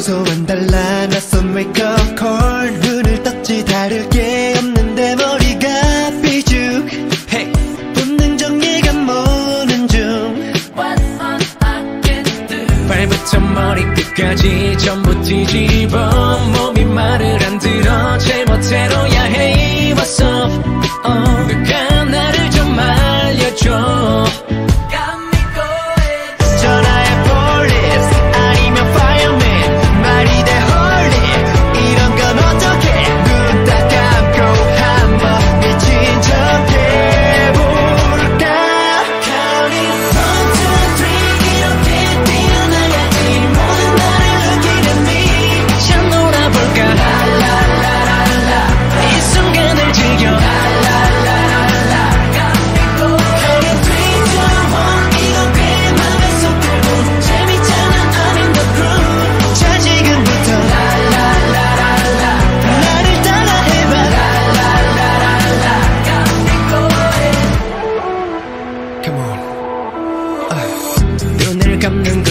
평소와는 달라 낯선 메이크업 콜 눈을 떴지 다를 게 없는데 머리가 삐죽. Hey. 본능적 예감 모는 중. 발부터 머리 끝까지 전부 뒤집어. 몸이 말을 안 들어. 제멋대로야 Hey what's up 어, 누가 나를 좀 알려줘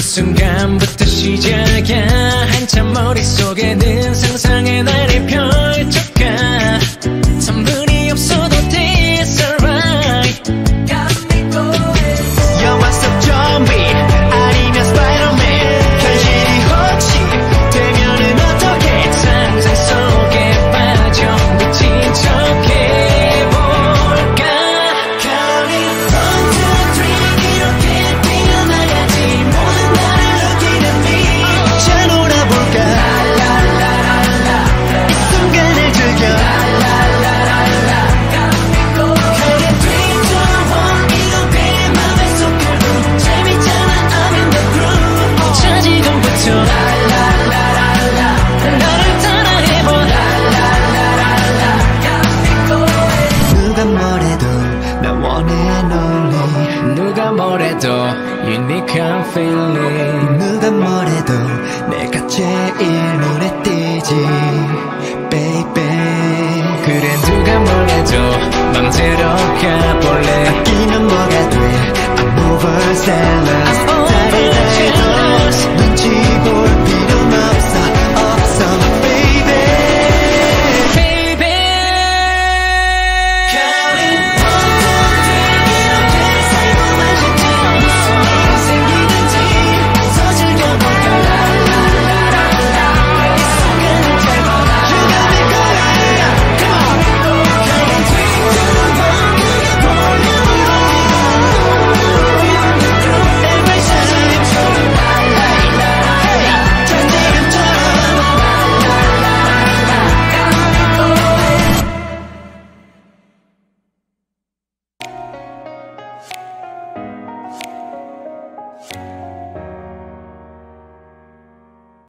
순간부터 시작이야 한참 머릿속에 는 상상의 나를 펼쳐가 참 뭐래도 유니크한 feeling. 누가 뭐래도 내가 제일 눈에 띄지 baby. 그래 누가 뭐래도 망제로 가